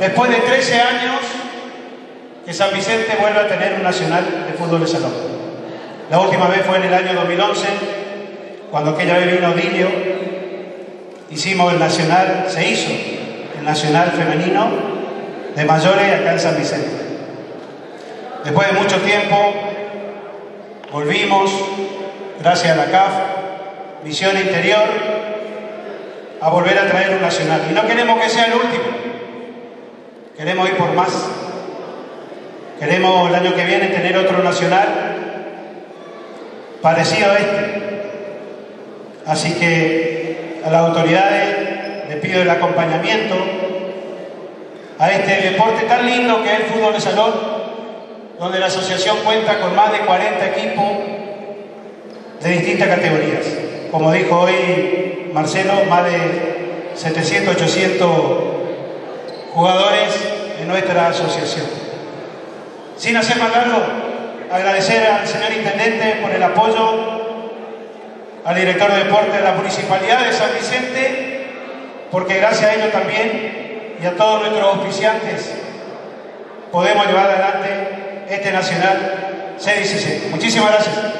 después de 13 años que San Vicente vuelve a tener un nacional de fútbol de salón. La última vez fue en el año 2011, cuando aquella vez vino Dilio, hicimos el nacional, se hizo el nacional femenino de mayores acá en San Vicente. Después de mucho tiempo, volvimos, gracias a la CAF, Misión Interior, a volver a traer un nacional. Y no queremos que sea el último, queremos ir por más. Queremos el año que viene tener otro nacional parecido a este. Así que a las autoridades les pido el acompañamiento a este deporte tan lindo que es el fútbol de salón, donde la asociación cuenta con más de 40 equipos de distintas categorías. Como dijo hoy Marcelo, más de 700, 800 jugadores en nuestra asociación. Sin hacer más largo, agradecer al señor Intendente por el apoyo, al director de deporte de la Municipalidad de San Vicente, porque gracias a ellos también y a todos nuestros oficiantes podemos llevar adelante este Nacional C17. Muchísimas gracias.